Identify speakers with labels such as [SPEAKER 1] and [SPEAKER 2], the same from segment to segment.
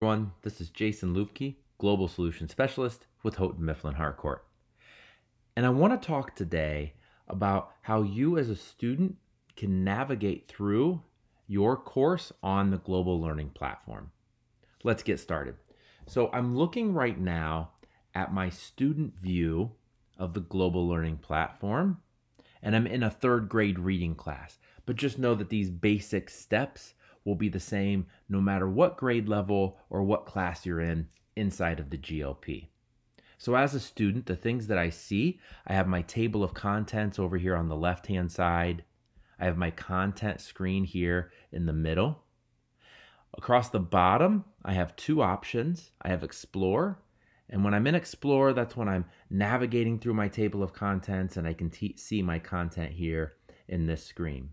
[SPEAKER 1] everyone. This is Jason Lupke, Global Solution Specialist with Houghton Mifflin Harcourt. And I want to talk today about how you as a student can navigate through your course on the Global Learning Platform. Let's get started. So I'm looking right now at my student view of the Global Learning Platform, and I'm in a third grade reading class. But just know that these basic steps will be the same no matter what grade level or what class you're in inside of the GLP. So as a student, the things that I see, I have my table of contents over here on the left-hand side. I have my content screen here in the middle. Across the bottom, I have two options. I have Explore, and when I'm in Explore, that's when I'm navigating through my table of contents and I can see my content here in this screen.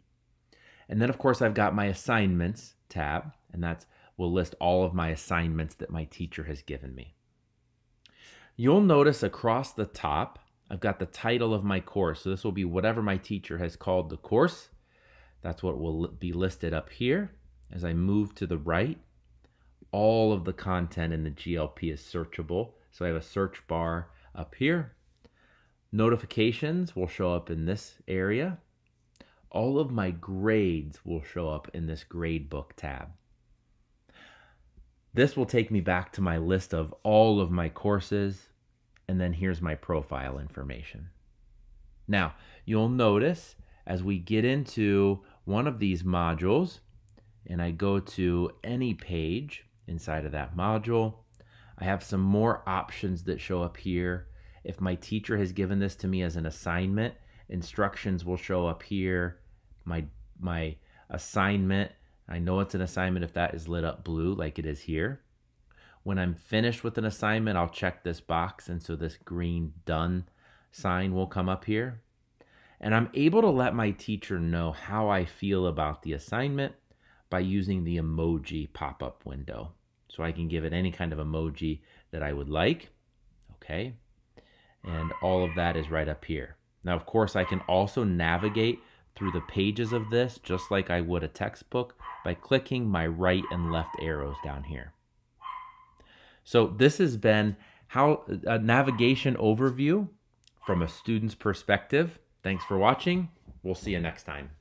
[SPEAKER 1] And then of course I've got my assignments tab, and that's will list all of my assignments that my teacher has given me. You'll notice across the top, I've got the title of my course. So this will be whatever my teacher has called the course. That's what will be listed up here. As I move to the right, all of the content in the GLP is searchable. So I have a search bar up here. Notifications will show up in this area all of my grades will show up in this gradebook tab. This will take me back to my list of all of my courses, and then here's my profile information. Now, you'll notice as we get into one of these modules, and I go to any page inside of that module, I have some more options that show up here. If my teacher has given this to me as an assignment, instructions will show up here my my assignment. I know it's an assignment if that is lit up blue like it is here. When I'm finished with an assignment, I'll check this box and so this green done sign will come up here. And I'm able to let my teacher know how I feel about the assignment by using the emoji pop-up window. So I can give it any kind of emoji that I would like. Okay. And all of that is right up here. Now, of course, I can also navigate through the pages of this just like I would a textbook by clicking my right and left arrows down here. So this has been how a navigation overview from a student's perspective. Thanks for watching. We'll see you next time.